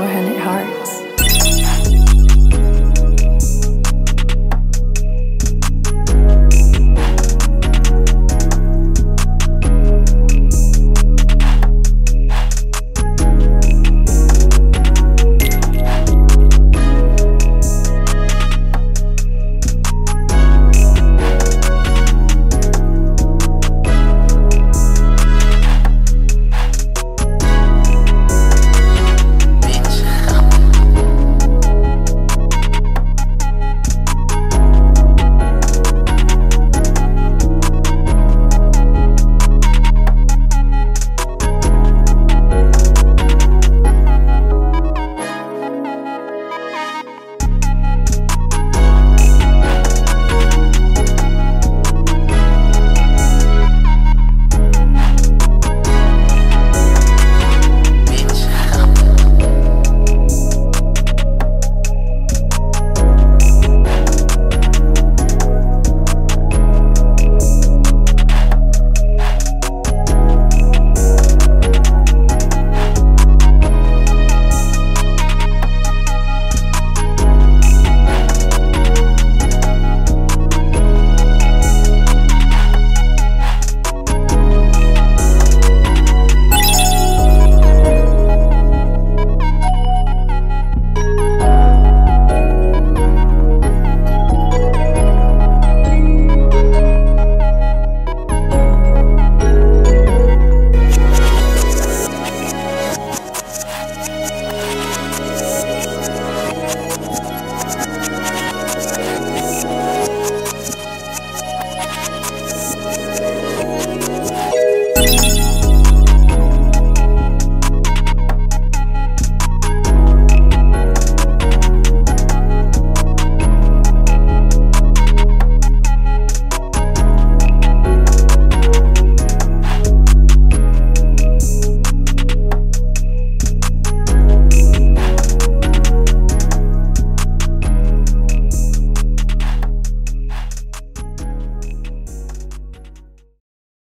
forehead heart.